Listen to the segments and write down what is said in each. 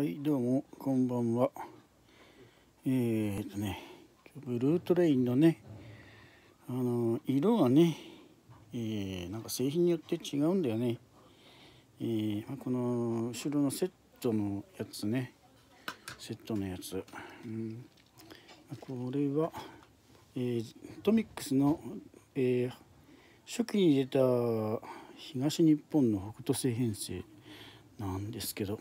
はいどうもこんばんは。えー、とねブルートレインのねあの色がね、えー、なんか製品によって違うんだよね、えー、この後ろのセットのやつね。セットのやつ、うん、これは、えトミックスの、え初期に出た東日本の北斗星編成なんですけど。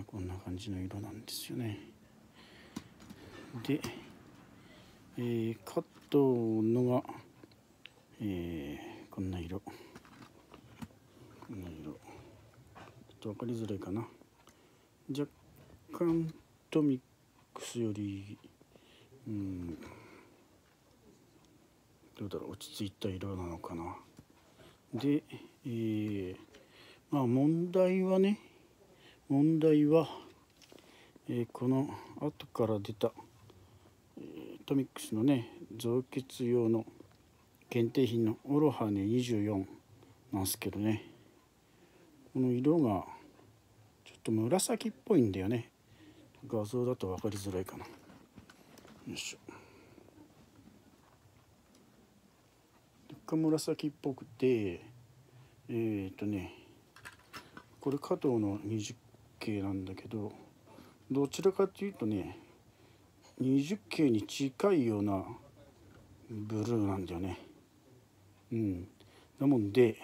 まあこんな感じの色なんですよね。で、えー、カットのが、えー、こんな色。こんな色。ちょっと分かりづらいかな。若干トミックスよりうん。どうだろう。落ち着いた色なのかな。で、えー、まあ問題はね問題は、えー、この後から出た、トミックスのね造血用の限定品のオロハネ24なんですけどね。この色がちょっと紫っぽいんだよね。画像だと分かりづらいかな。よいしょ。若干紫っぽくてえっ、ー、とねこれ加藤の20系なんだけどどちらかというとね20系に近いようなブルーなんだよね。うん。なもんで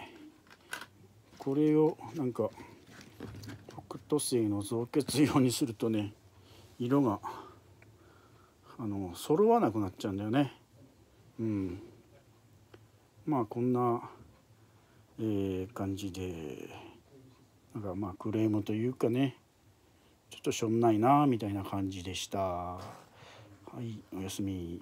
これをなんか北斗星の造血用にするとね色があの揃わなくなっちゃうんだよね。うん。まあこんな、えー、感じで。がまあクレームというかねちょっとしょんないなみたいな感じでした。はいおやすみ。